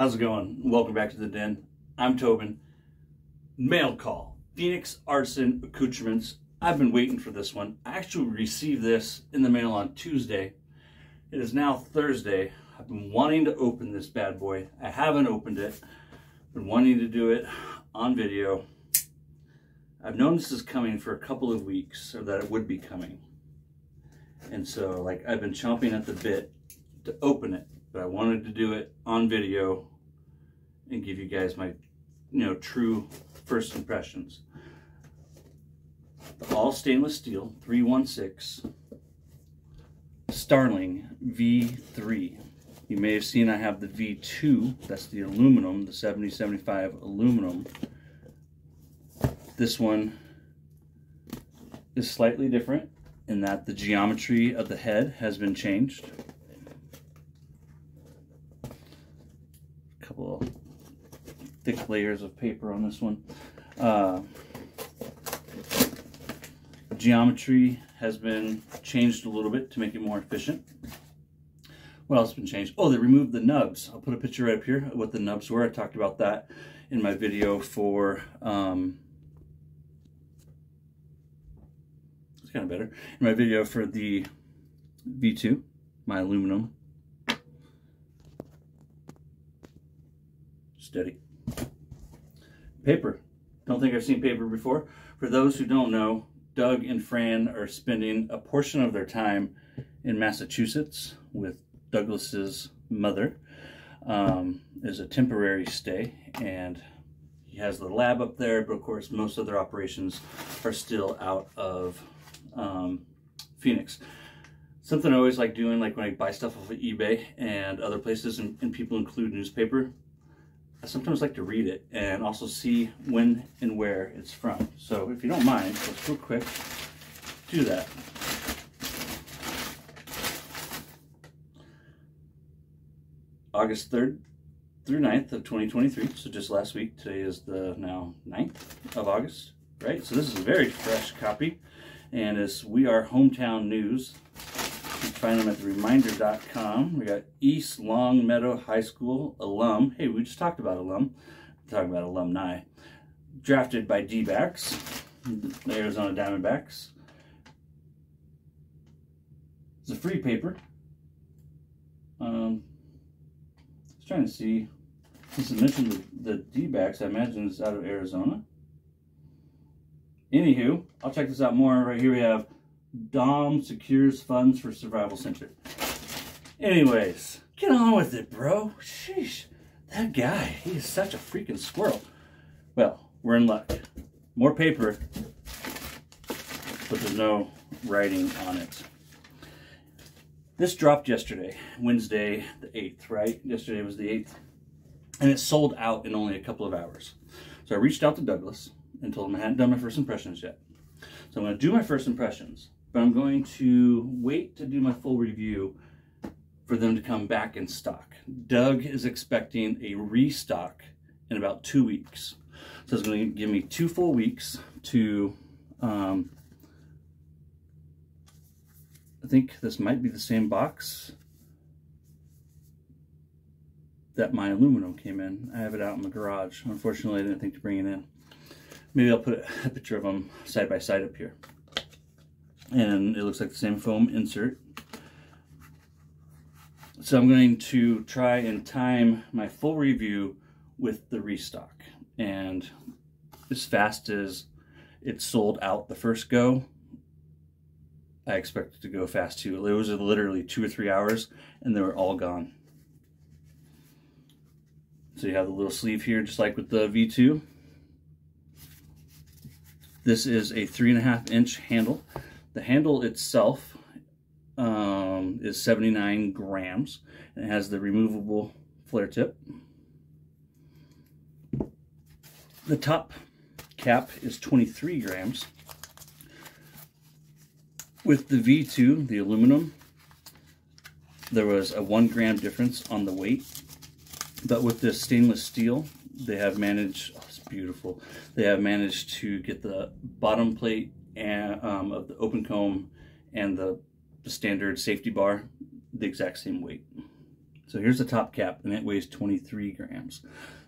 How's it going? Welcome back to the den. I'm Tobin. Mail call. Phoenix Artisan Accoutrements. I've been waiting for this one. I actually received this in the mail on Tuesday. It is now Thursday. I've been wanting to open this bad boy. I haven't opened it. Been wanting to do it on video. I've known this is coming for a couple of weeks, or that it would be coming. And so, like, I've been chomping at the bit to open it, but I wanted to do it on video and give you guys my, you know, true first impressions. The all stainless steel 316 Starling V3. You may have seen I have the V2, that's the aluminum, the 7075 aluminum. This one is slightly different in that the geometry of the head has been changed. A couple thick layers of paper on this one. Uh, geometry has been changed a little bit to make it more efficient. What else has been changed? Oh, they removed the nubs. I'll put a picture right up here of what the nubs were. I talked about that in my video for, um, it's kind of better, in my video for the V2, my aluminum. Steady. Paper. Don't think I've seen paper before. For those who don't know, Doug and Fran are spending a portion of their time in Massachusetts with Douglas's mother. Um, is a temporary stay and he has the lab up there, but of course most of their operations are still out of um, Phoenix. Something I always like doing, like when I buy stuff off of eBay and other places and, and people include newspaper, I sometimes like to read it and also see when and where it's from. So if you don't mind, let's real quick do that. August 3rd through 9th of 2023. So just last week. Today is the now 9th of August, right? So this is a very fresh copy. And it's We Are Hometown News. Find them at thereminder.com. We got East Longmeadow High School alum. Hey, we just talked about alum. We're talking about alumni. Drafted by D-backs, the Arizona Diamondbacks. It's a free paper. Um, I trying to see, since I mentioned the, the D-backs, I imagine it's out of Arizona. Anywho, I'll check this out more. Right here we have Dom secures funds for Survival Center. Anyways, get on with it, bro. Sheesh. That guy, he is such a freaking squirrel. Well, we're in luck. More paper, but there's no writing on it. This dropped yesterday, Wednesday the 8th, right? Yesterday was the 8th. And it sold out in only a couple of hours. So I reached out to Douglas and told him I hadn't done my first impressions yet. So I'm going to do my first impressions but I'm going to wait to do my full review for them to come back in stock. Doug is expecting a restock in about two weeks. So it's going to give me two full weeks to, um, I think this might be the same box that my aluminum came in. I have it out in the garage. Unfortunately, I didn't think to bring it in. Maybe I'll put a picture of them side by side up here and it looks like the same foam insert. So I'm going to try and time my full review with the restock. And as fast as it sold out the first go, I expect it to go fast too. It was literally two or three hours and they were all gone. So you have the little sleeve here, just like with the V2. This is a three and a half inch handle. The handle itself um, is 79 grams. It has the removable flare tip. The top cap is 23 grams. With the V2, the aluminum, there was a one gram difference on the weight. But with this stainless steel, they have managed, oh, it's beautiful, they have managed to get the bottom plate and, um, of the open comb and the, standard safety bar the exact same weight. So here's the top cap, and it weighs 23 grams.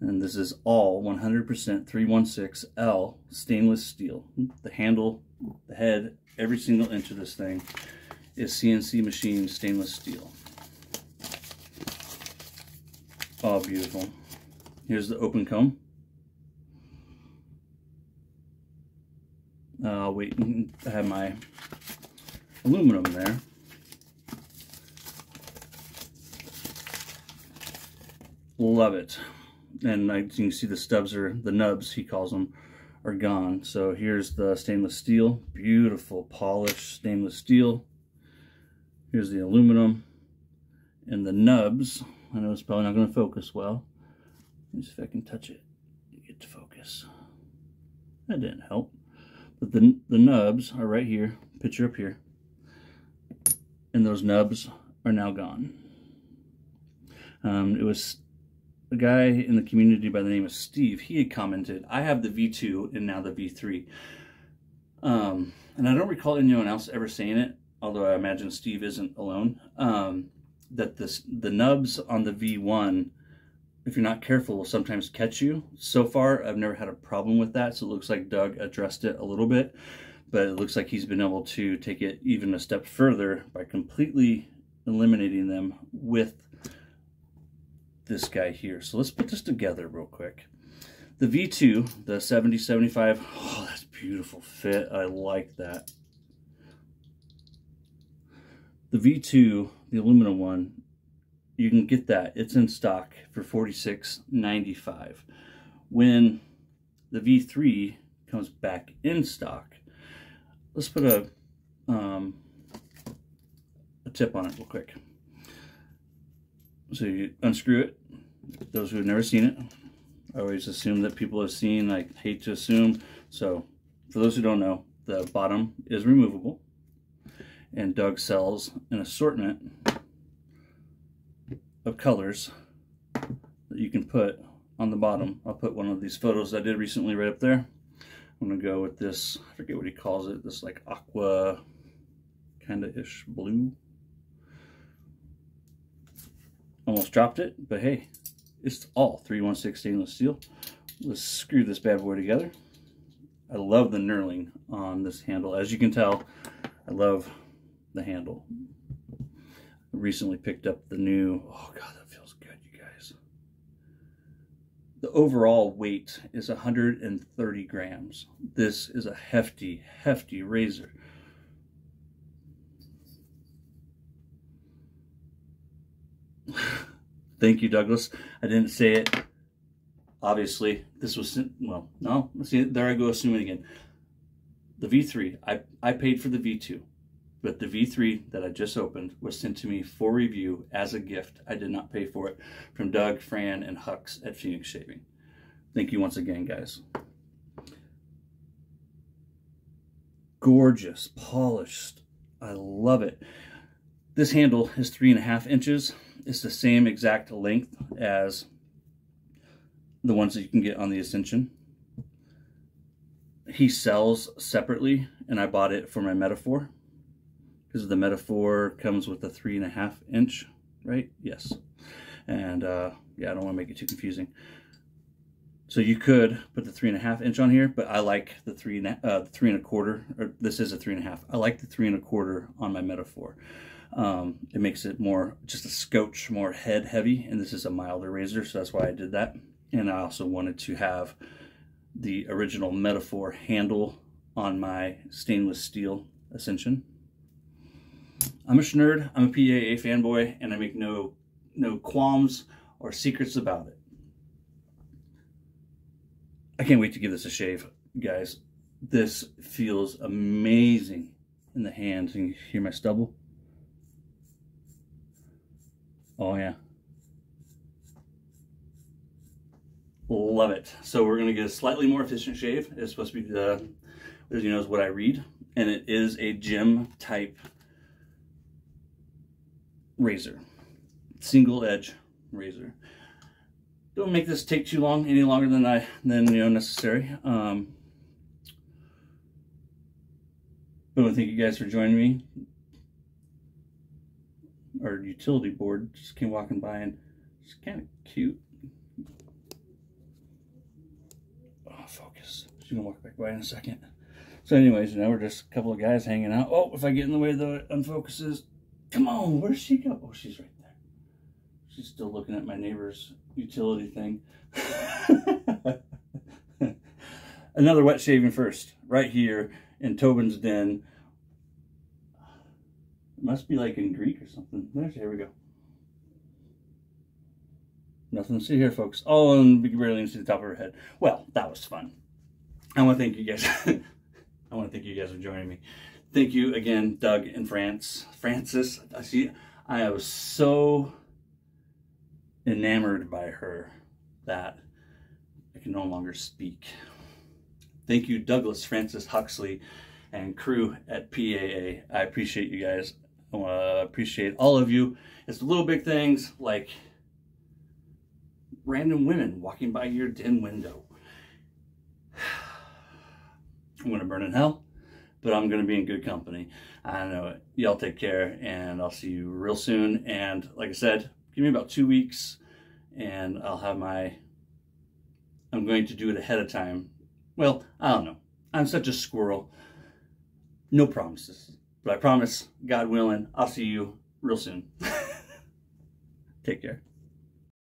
And this is all 100% 316L stainless steel. The handle, the head, every single inch of this thing is CNC machined stainless steel. Oh, beautiful. Here's the open comb. Uh, wait, I have my aluminum there. Love it. And I, you can see the stubs are, the nubs, he calls them, are gone. So here's the stainless steel, beautiful polished stainless steel. Here's the aluminum and the nubs. I know it's probably not going to focus well. Let me see if I can touch it. Get to focus. That didn't help. But the, the nubs are right here, picture up here. And those nubs are now gone. Um, it was a guy in the community by the name of Steve. He had commented, I have the V2 and now the V3. Um, and I don't recall anyone else ever saying it, although I imagine Steve isn't alone, um, that this, the nubs on the V1 if you're not careful, will sometimes catch you. So far, I've never had a problem with that, so it looks like Doug addressed it a little bit, but it looks like he's been able to take it even a step further by completely eliminating them with this guy here. So let's put this together real quick. The V2, the 7075, oh, that's beautiful fit. I like that. The V2, the aluminum one, you can get that. It's in stock for $46.95. When the V3 comes back in stock, let's put a, um, a tip on it real quick. So you unscrew it. Those who have never seen it, I always assume that people have seen. I hate to assume. So for those who don't know, the bottom is removable. And Doug sells an assortment of colors that you can put on the bottom. I'll put one of these photos I did recently right up there. I'm gonna go with this, I forget what he calls it, this like aqua kind of ish blue. Almost dropped it, but hey, it's all 316 stainless steel. Let's screw this bad boy together. I love the knurling on this handle. As you can tell, I love the handle recently picked up the new, oh God, that feels good, you guys. The overall weight is 130 grams. This is a hefty, hefty razor. Thank you, Douglas. I didn't say it. Obviously, this was, well, no, see, there I go assuming again. The V3, I, I paid for the V2 but the V3 that I just opened was sent to me for review as a gift. I did not pay for it from Doug, Fran, and Hux at Phoenix Shaving. Thank you once again, guys. Gorgeous, polished. I love it. This handle is three and a half inches. It's the same exact length as the ones that you can get on the Ascension. He sells separately, and I bought it for my Metaphor because the metaphor comes with a three and a half inch, right? Yes. And uh, yeah, I don't want to make it too confusing. So you could put the three and a half inch on here, but I like the three and a, uh, three and a quarter, or this is a three and a half. I like the three and a quarter on my metaphor. Um, it makes it more, just a scotch more head heavy, and this is a milder razor, so that's why I did that. And I also wanted to have the original metaphor handle on my stainless steel Ascension. I'm a nerd. I'm a PAA fanboy, and I make no no qualms or secrets about it. I can't wait to give this a shave, guys. This feels amazing in the hands. Can you hear my stubble? Oh yeah. Love it. So we're going to get a slightly more efficient shave. It's supposed to be the, as you know, is what I read. And it is a Gem type razor. Single edge razor. Don't make this take too long, any longer than I than you know necessary. Um, but I thank you guys for joining me. Our utility board. Just came walking by and it's kind of cute. Oh, focus. She's gonna walk back by in a second. So anyways, now we're just a couple of guys hanging out. Oh, if I get in the way though, unfocuses. Come on, where's she go? Oh, she's right there. She's still looking at my neighbor's utility thing. Another wet shaving first, right here in Tobin's Den. It must be like in Greek or something. There's, here we go. Nothing to see here, folks. All on we can barely see the top of her head. Well, that was fun. I want to thank you guys. I want to thank you guys for joining me. Thank you again, Doug and France. Francis, I see. I was so enamored by her that I can no longer speak. Thank you, Douglas Francis Huxley and crew at PAA. I appreciate you guys. I want to appreciate all of you. It's little big things like random women walking by your den window. I'm going to burn in hell, but I'm going to be in good company. I know it. Y'all take care, and I'll see you real soon. And like I said, give me about two weeks, and I'll have my. I'm going to do it ahead of time. Well, I don't know. I'm such a squirrel. No promises. But I promise, God willing, I'll see you real soon. take care.